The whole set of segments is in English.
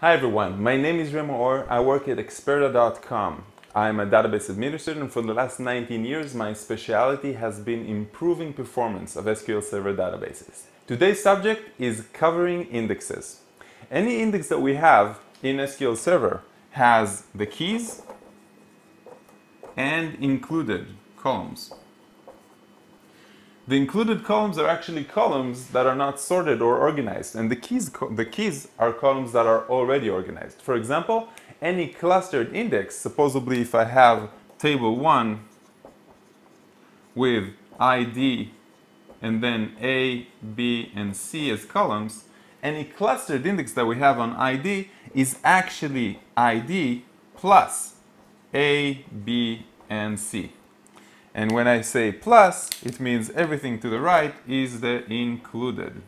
Hi everyone, my name is Ray Maor. I work at Experda.com. I'm a database administrator and for the last 19 years my specialty has been improving performance of SQL Server databases. Today's subject is covering indexes. Any index that we have in SQL Server has the keys and included columns. The included columns are actually columns that are not sorted or organized, and the keys, the keys are columns that are already organized. For example, any clustered index, supposedly if I have table 1 with ID and then A, B, and C as columns, any clustered index that we have on ID is actually ID plus A, B, and C. And when I say plus, it means everything to the right is the included.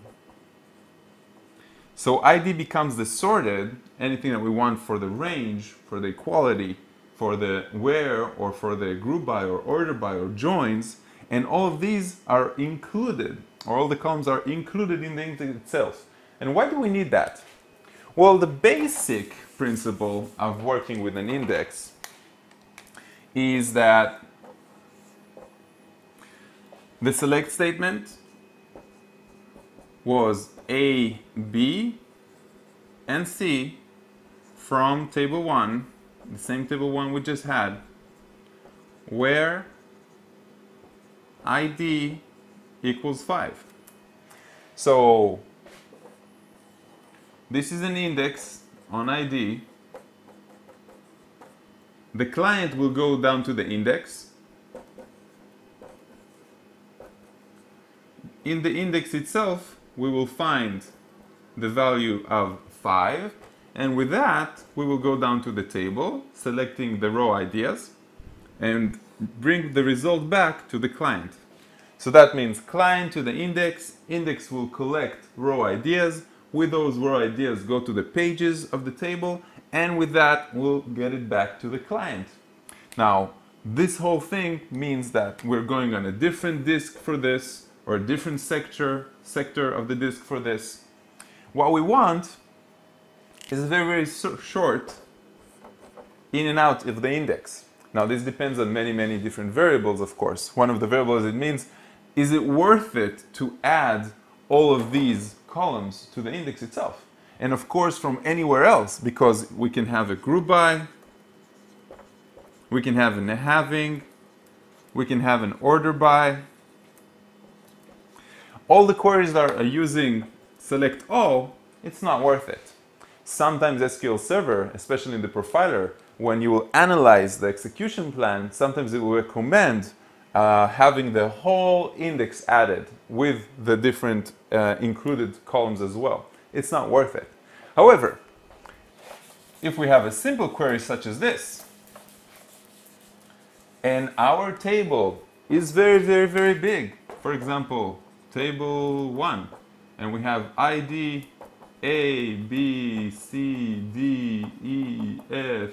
So ID becomes the sorted, anything that we want for the range, for the equality, for the where, or for the group by, or order by, or joins, and all of these are included, or all the columns are included in the index itself. And why do we need that? Well, the basic principle of working with an index is that the select statement was A, B, and C from table 1, the same table 1 we just had, where ID equals 5. So this is an index on ID. The client will go down to the index in the index itself, we will find the value of 5. And with that, we will go down to the table, selecting the row IDs, and bring the result back to the client. So that means client to the index, index will collect row IDs, with those row IDs go to the pages of the table, and with that, we'll get it back to the client. Now, this whole thing means that we're going on a different disk for this, or a different sector, sector of the disk for this. What we want is a very, very short in and out of the index. Now this depends on many, many different variables, of course. One of the variables it means, is it worth it to add all of these columns to the index itself? And of course from anywhere else, because we can have a group by, we can have a having, we can have an order by, all the queries that are using select all, it's not worth it. Sometimes SQL Server, especially in the profiler, when you will analyze the execution plan, sometimes it will recommend uh, having the whole index added with the different uh, included columns as well. It's not worth it. However, if we have a simple query such as this, and our table is very, very, very big, for example, table 1 and we have ID A, B, C, D, E, F,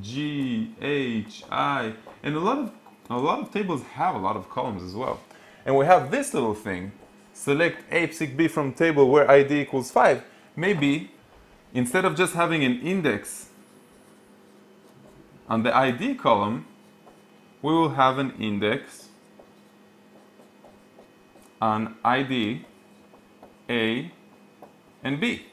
G, H, I and a lot of a lot of tables have a lot of columns as well. And we have this little thing, select A, B from table where ID equals 5. Maybe instead of just having an index on the ID column, we will have an index on ID A and B.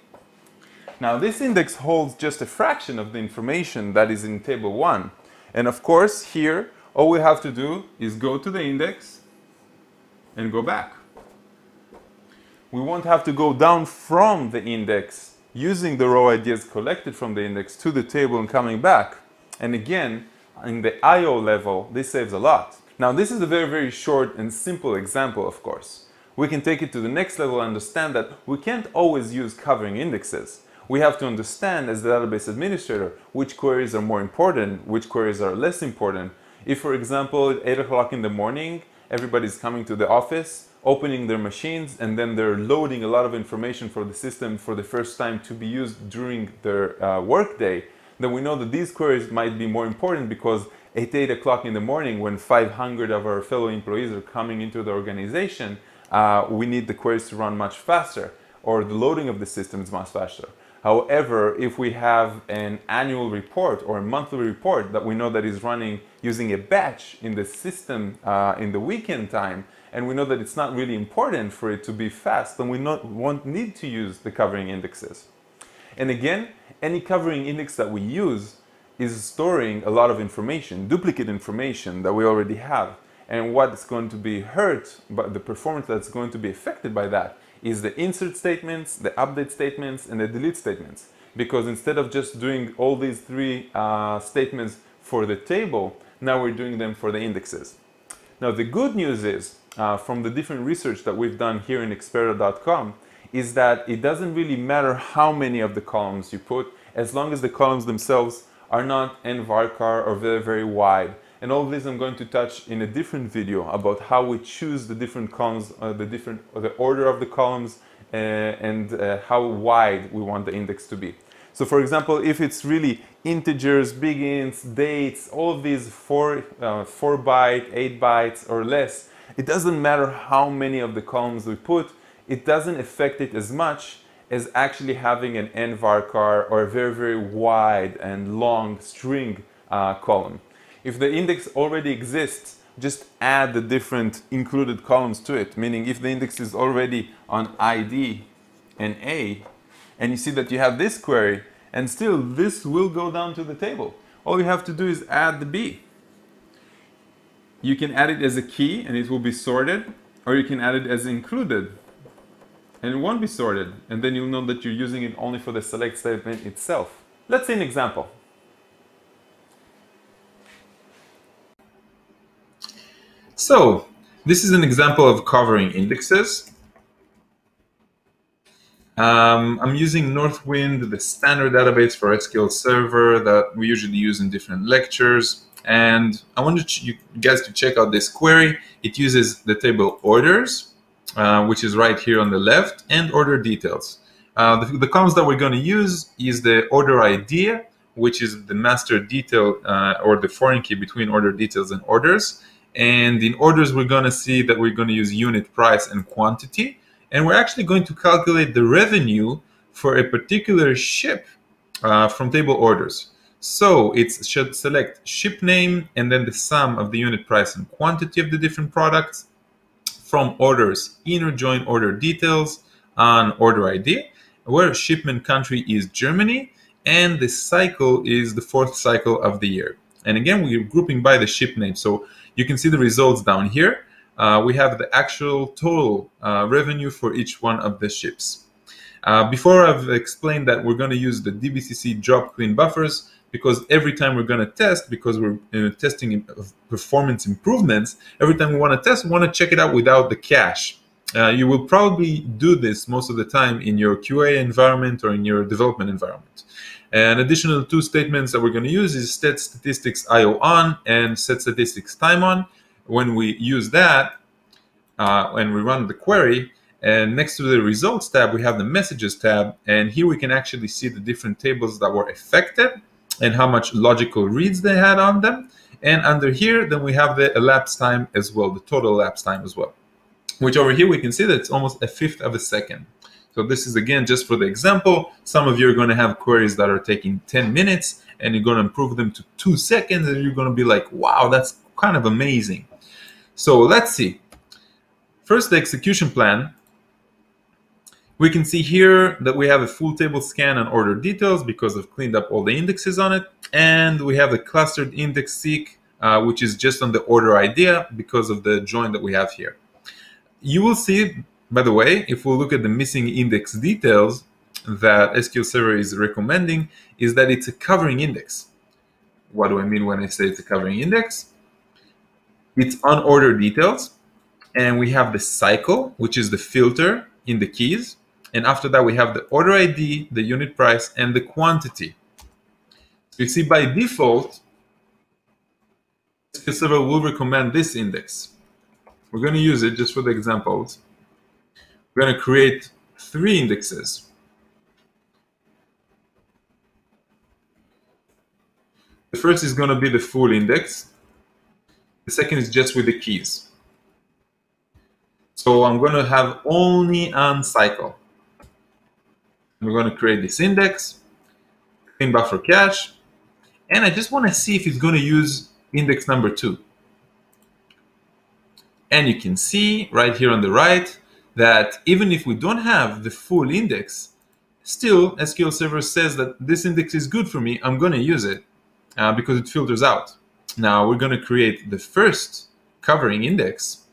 Now this index holds just a fraction of the information that is in table 1. And of course here all we have to do is go to the index and go back. We won't have to go down from the index using the row IDs collected from the index to the table and coming back. And again, in the I.O. level, this saves a lot. Now this is a very, very short and simple example, of course. We can take it to the next level and understand that we can't always use covering indexes. We have to understand as the database administrator which queries are more important, which queries are less important. If, for example, at 8 o'clock in the morning, everybody's coming to the office, opening their machines, and then they're loading a lot of information for the system for the first time to be used during their uh, workday, then we know that these queries might be more important because at 8 o'clock in the morning when 500 of our fellow employees are coming into the organization, uh, we need the queries to run much faster or the loading of the system is much faster. However, if we have an annual report or a monthly report that we know that is running using a batch in the system uh, in the weekend time, and we know that it's not really important for it to be fast, then we not, won't need to use the covering indexes. And again, any covering index that we use is storing a lot of information, duplicate information that we already have. And what's going to be hurt, but the performance that's going to be affected by that is the insert statements, the update statements, and the delete statements. Because instead of just doing all these three uh, statements for the table, now we're doing them for the indexes. Now the good news is, uh, from the different research that we've done here in Experda.com, is that it doesn't really matter how many of the columns you put, as long as the columns themselves are not nvarchar or very, very wide. And all this I'm going to touch in a different video about how we choose the different columns, uh, the different, the order of the columns, uh, and uh, how wide we want the index to be. So for example, if it's really integers, big dates, all of these four, uh, four byte, eight bytes or less, it doesn't matter how many of the columns we put, it doesn't affect it as much as actually having an nvarchar or a very, very wide and long string uh, column. If the index already exists, just add the different included columns to it, meaning if the index is already on ID and A, and you see that you have this query, and still this will go down to the table. All you have to do is add the B. You can add it as a key and it will be sorted, or you can add it as included and it won't be sorted. And then you'll know that you're using it only for the select statement itself. Let's see an example. So this is an example of covering indexes. Um, I'm using Northwind, the standard database for SQL Server that we usually use in different lectures. And I wanted you guys to check out this query. It uses the table orders, uh, which is right here on the left, and order details. Uh, the, the, columns that we're going to use is the order ID, which is the master detail uh, or the foreign key between order details and orders. And in orders, we're going to see that we're going to use unit price and quantity. And we're actually going to calculate the revenue for a particular ship uh, from table orders. So it should select ship name and then the sum of the unit price and quantity of the different products from orders inner join order details on order ID, where shipment country is Germany and the cycle is the fourth cycle of the year. And again, we're grouping by the ship name. So you can see the results down here. Uh, we have the actual total uh, revenue for each one of the ships. Uh, before I've explained that we're going to use the DBCC drop clean buffers because every time we're going to test, because we're uh, testing performance improvements, every time we want to test, we want to check it out without the cache. Uh, you will probably do this most of the time in your QA environment or in your development environment. An additional two statements that we're going to use is set statistics IO on and set statistics time on. When we use that, uh, when we run the query, and next to the results tab, we have the messages tab. And here we can actually see the different tables that were affected and how much logical reads they had on them. And under here, then we have the elapsed time as well, the total elapsed time as well, which over here we can see that it's almost a fifth of a second. So this is again just for the example. Some of you are going to have queries that are taking 10 minutes and you're going to improve them to two seconds and you're going to be like, wow, that's kind of amazing. So let's see. First, the execution plan. We can see here that we have a full table scan and order details because I've cleaned up all the indexes on it. And we have the clustered index seek, uh, which is just on the order ID because of the join that we have here. You will see by the way, if we look at the missing index details that SQL Server is recommending, is that it's a covering index. What do I mean when I say it's a covering index? It's on order details, and we have the cycle, which is the filter in the keys. And after that, we have the order ID, the unit price, and the quantity. So You see, by default, SQL Server will recommend this index. We're going to use it just for the examples. We're going to create three indexes. The first is going to be the full index. The second is just with the keys. So I'm going to have only on cycle. We're going to create this index, clean buffer cache, and I just want to see if it's going to use index number two. And you can see right here on the right that even if we don't have the full index, still SQL Server says that this index is good for me, I'm going to use it uh, because it filters out. Now we're going to create the first covering index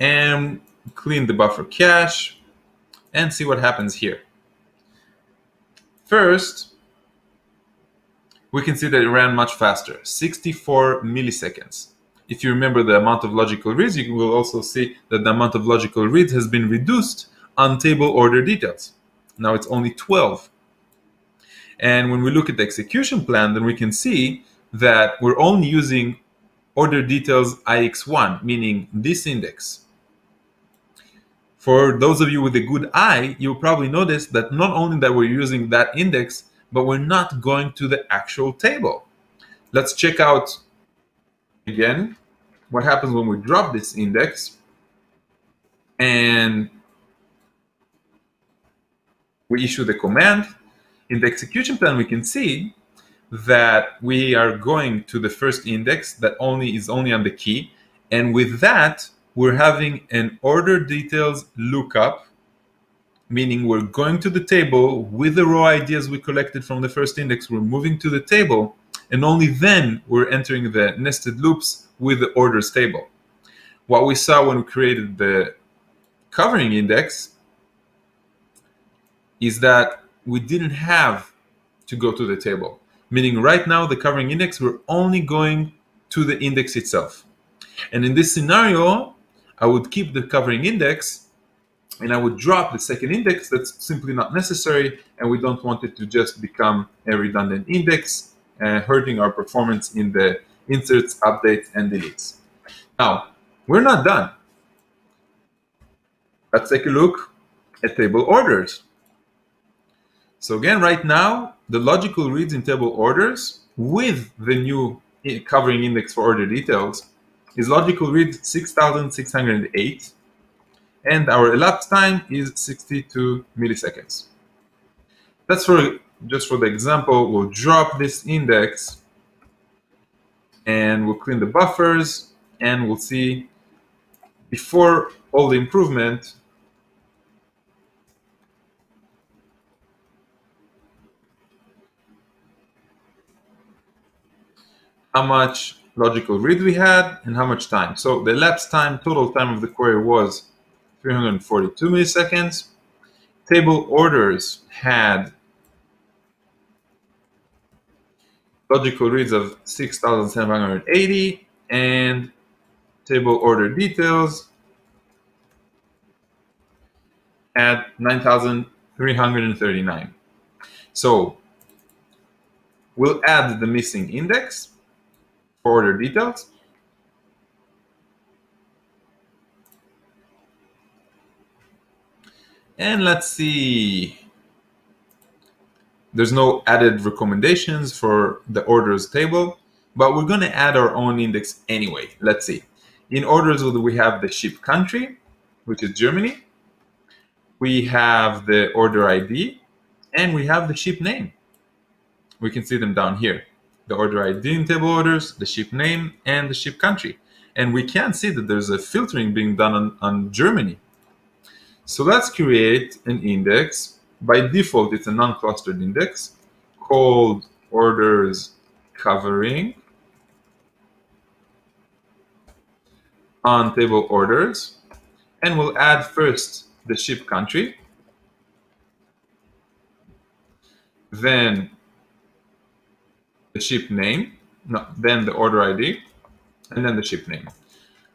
and clean the buffer cache and see what happens here. First, we can see that it ran much faster, 64 milliseconds. If you remember the amount of logical reads, you will also see that the amount of logical reads has been reduced on table order details. Now it's only 12. And when we look at the execution plan, then we can see that we're only using order details IX1, meaning this index. For those of you with a good eye, you'll probably notice that not only that we're using that index, but we're not going to the actual table. Let's check out again what happens when we drop this index and we issue the command. In the execution plan, we can see that we are going to the first index that only is only on the key. And with that, we're having an order details lookup meaning we're going to the table with the row IDs we collected from the first index, we're moving to the table, and only then we're entering the nested loops with the orders table. What we saw when we created the covering index is that we didn't have to go to the table. Meaning right now, the covering index, we're only going to the index itself. And in this scenario, I would keep the covering index and I would drop the second index that's simply not necessary and we don't want it to just become a redundant index uh, hurting our performance in the inserts, updates, and deletes. Now, we're not done. Let's take a look at table orders. So again, right now, the logical reads in table orders with the new covering index for order details is logical read 6608 and our elapsed time is 62 milliseconds. That's for just for the example, we'll drop this index and we'll clean the buffers and we'll see before all the improvement how much logical read we had and how much time. So the elapsed time, total time of the query was 342 milliseconds. Table orders had logical reads of 6,780 and table order details at 9,339. So we'll add the missing index order details And let's see. There's no added recommendations for the orders table, but we're going to add our own index anyway. Let's see. In orders, we have the ship country, which is Germany. We have the order ID, and we have the ship name. We can see them down here. The order ID in table orders, the ship name, and the ship country. And we can see that there's a filtering being done on, on Germany so let's create an index. By default, it's a non-clustered index called orders covering on table orders. And we'll add first the ship country, then the ship name, no, then the order ID, and then the ship name.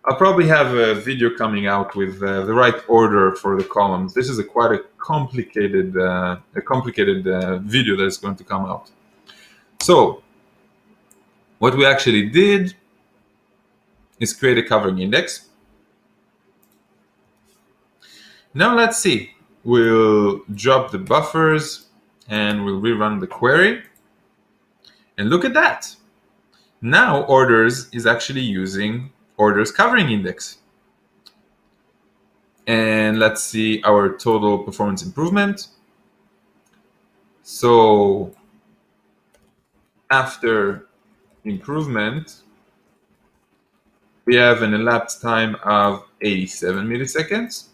I'll probably have a video coming out with uh, the right order for the columns. This is a quite a complicated, uh, a complicated uh, video that is going to come out. So, what we actually did is create a covering index. Now let's see. We'll drop the buffers and we'll rerun the query. And look at that. Now orders is actually using orders covering index. And let's see our total performance improvement. So after improvement, we have an elapsed time of 87 milliseconds.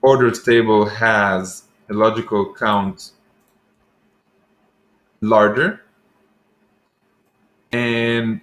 Orders table has a logical count larger. And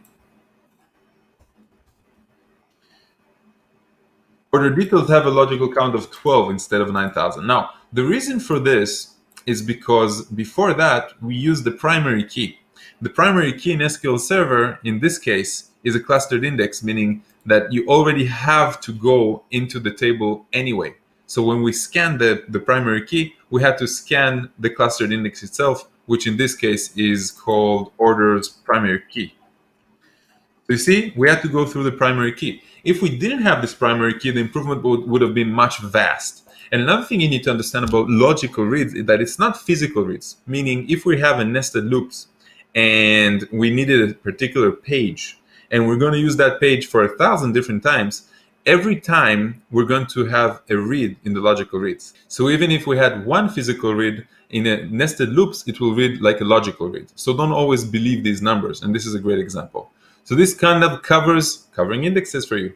order details have a logical count of 12 instead of 9,000. Now, the reason for this is because before that, we used the primary key. The primary key in SQL Server, in this case, is a clustered index, meaning that you already have to go into the table anyway. So when we scan the, the primary key, we had to scan the clustered index itself, which in this case is called orders primary key. So you see, we had to go through the primary key. If we didn't have this primary key, the improvement would, would have been much vast. And another thing you need to understand about logical reads is that it's not physical reads, meaning if we have a nested loops and we needed a particular page and we're going to use that page for a thousand different times, every time we're going to have a read in the logical reads. So even if we had one physical read in a nested loops, it will read like a logical read. So don't always believe these numbers. And this is a great example. So this kind of covers covering indexes for you.